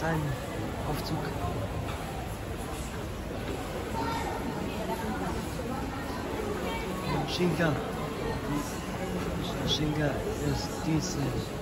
nicht, sein Aufzug. Schinker. Schinker ist diese.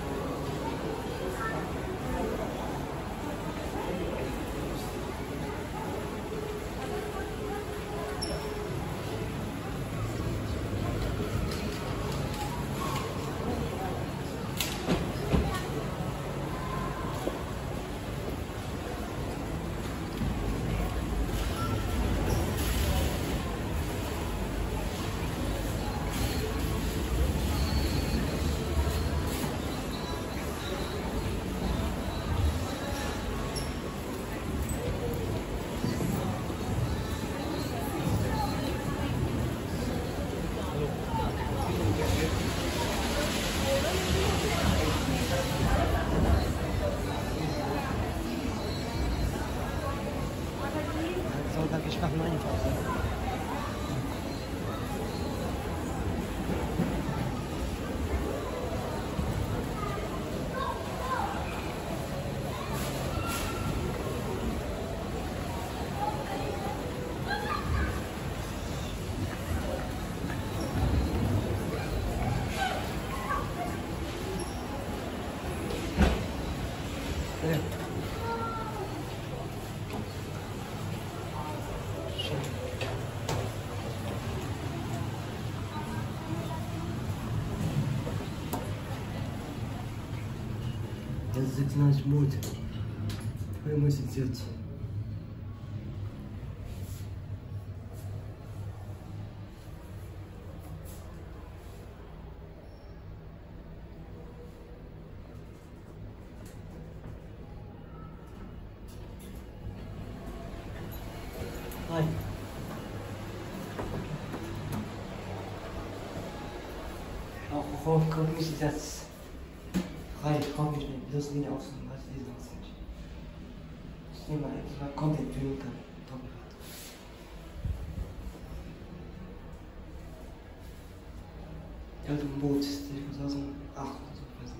Das ist jetzt nicht Mut. Wir müssen jetzt jetzt. Hi. Auch hoch kommt mich jetzt rein, komm ich nicht, das nicht aus, was ist das nicht. Ich nehme mal, ich mal Content für kann. Top. Ja, so ein Boot, 2008 oder so, weiß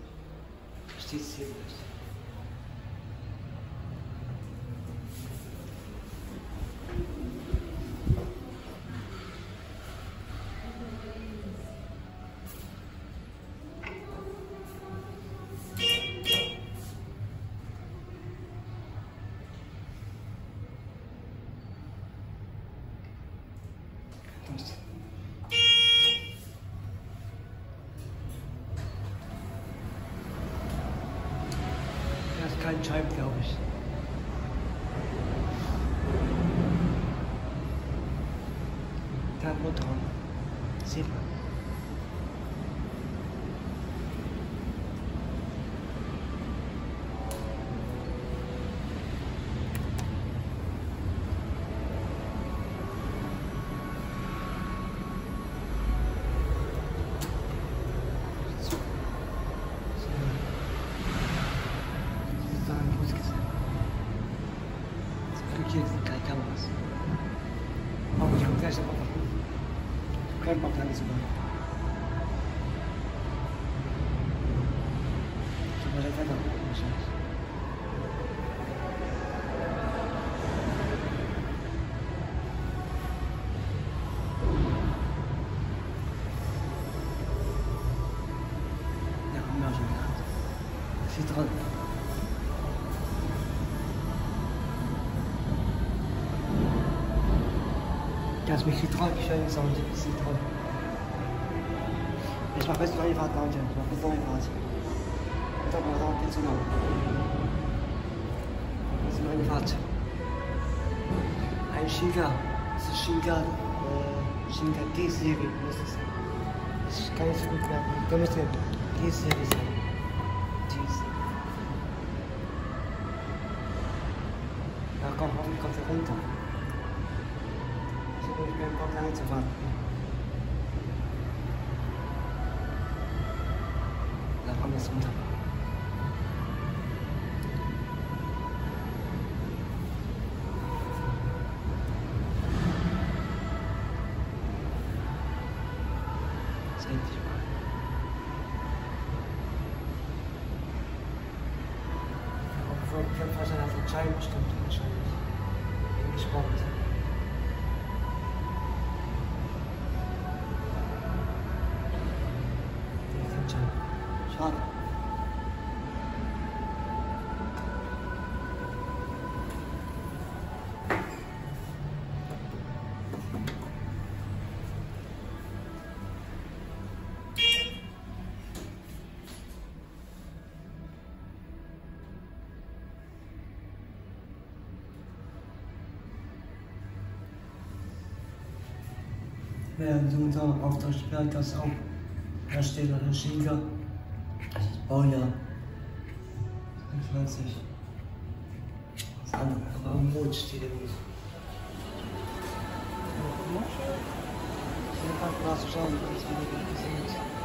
Er ist kein Scheib, glaube ich. Motor. Sieht man. Kein Bock, lange zu bleiben. Ich hab Ja, ist mich getraut, ich Sound, ist getraut. Ich mach best neue Fahrt, Leute. Ich mach best neue Fahrt. Ich hab mal jetzt so lang. Das ist neue Fahrt. Ein Shinka. Das ist Shinka, äh, Shinka G-Serie, muss es sein. Ich kann nicht so gut merken. Da müsste G-Serie sein. Gs. Ja, komm, hoffentlich kommt er runter. Ich habe im Bock, lange zu fahren. Da kommt es runter. Ist endlich mal. auf seine Entscheidung bestimmt wahrscheinlich. Bin gespannt. Schade. Während unser Auftragsberg das auch Hersteller der Schieger, Baujahr 20. Das andere, aber am Mond steht er nicht. Ich kann mal schauen, was wir gesehen haben.